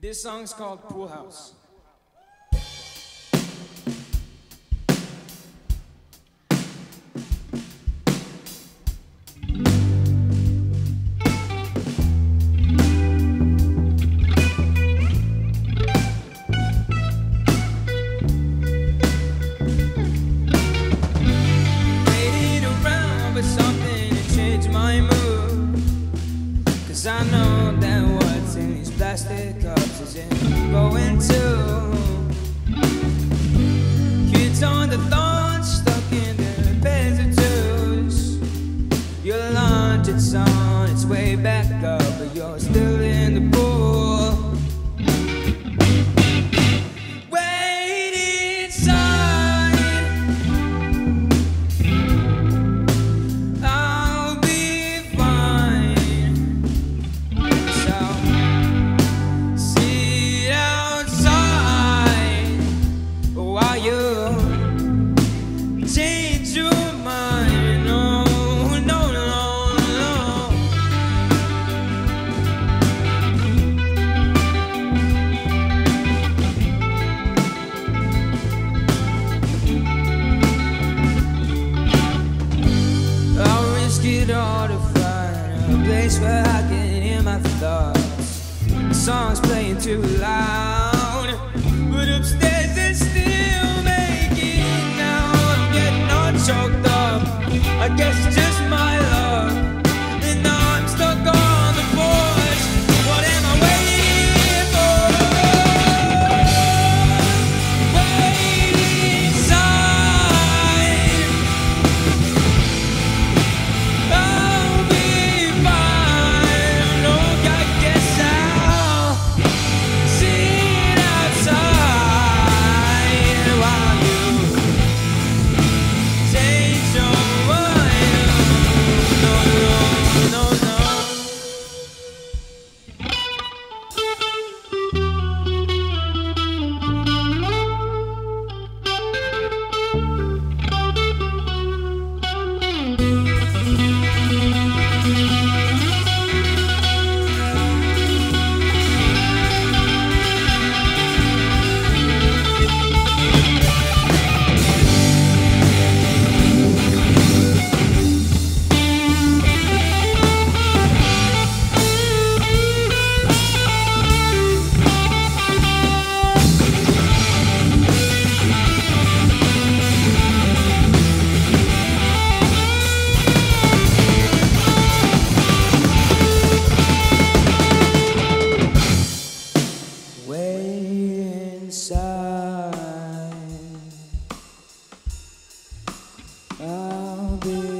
This song's called Pool House. Cause I know isn't going to. Kids on the stuck in. Your it's on its way back up, but you're still a place where I can hear my thoughts. The song's playing too loud, but upstairs it's still making now. I'm getting all choked up. I guess just I'll be